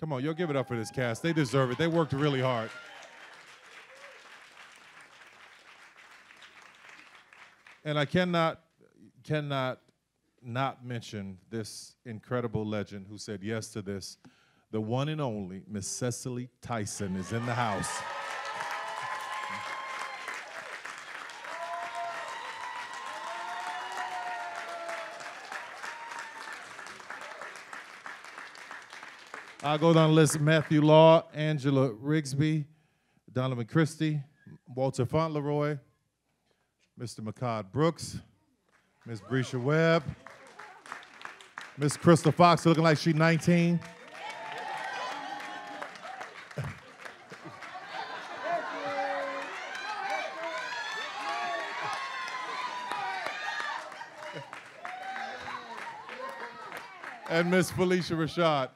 Come on, y'all give it up for this cast. They deserve it. They worked really hard. And I cannot, cannot not mention this incredible legend who said yes to this. The one and only Miss Cicely Tyson is in the house. I'll go down the list. Matthew Law, Angela Rigsby, Donovan Christie, Walter Fauntleroy, Mr. Mehcad Brooks, Miss Bresha Webb, Miss Crystal Fox looking like she's 19. and Miss Phylicia Rashad.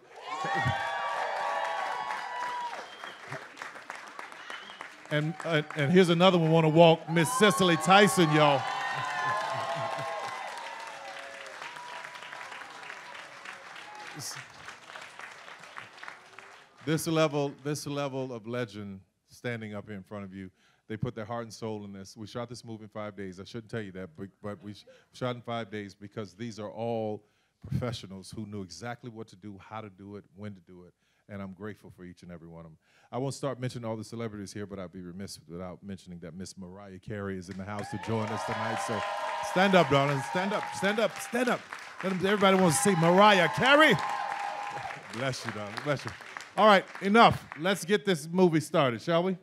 And, uh, and here's another one want to walk, Miss Cicely Tyson, y'all. this level, this level of legend standing up here in front of you, they put their heart and soul in this. We shot this movie in five days. I shouldn't tell you that, but, but we sh shot in five days because these are all professionals who knew exactly what to do, how to do it, when to do it, and I'm grateful for each and every one of them. I won't start mentioning all the celebrities here, but I'd be remiss without mentioning that Miss Mariah Carey is in the house to join us tonight. So stand up, darling. Stand up, stand up, stand up. Everybody wants to see Mariah Carey. Bless you, darling. Bless you. All right, enough. Let's get this movie started, shall we?